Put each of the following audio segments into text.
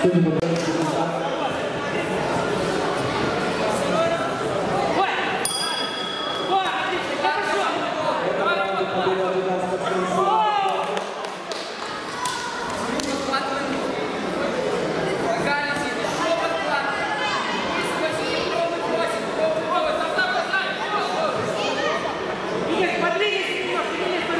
Подвинись, подвинись, подвинись.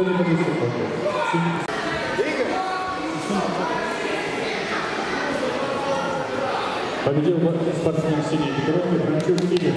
Никто не будет выступать. Победил спортсмен Сергей Петров и Француз Игорь.